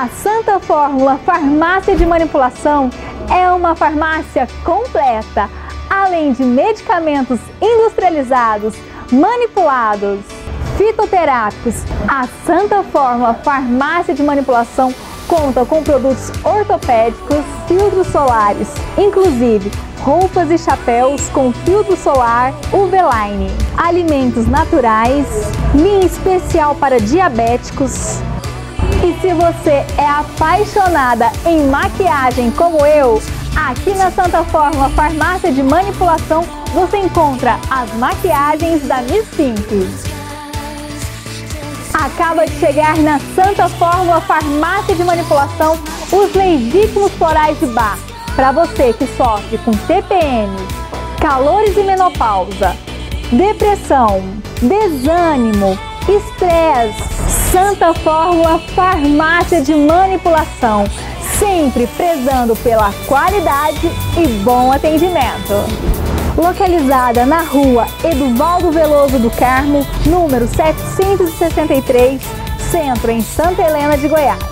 A Santa Fórmula Farmácia de Manipulação é uma farmácia completa, além de medicamentos industrializados, manipulados, fitoterápicos. A Santa Fórmula Farmácia de Manipulação conta com produtos ortopédicos, filtros solares, inclusive roupas e chapéus com filtro solar UV-Line, alimentos naturais, linha especial para diabéticos. E se você é apaixonada em maquiagem como eu, aqui na Santa Fórmula Farmácia de Manipulação você encontra as maquiagens da Miss Pink. Acaba de chegar na Santa Fórmula Farmácia de Manipulação os legítimos florais de bar para você que sofre com TPM, calores e menopausa, depressão, desânimo, estresse. Santa Fórmula Farmácia de Manipulação, sempre prezando pela qualidade e bom atendimento localizada na rua Eduvaldo Veloso do Carmo, número 763, centro em Santa Helena de Goiás.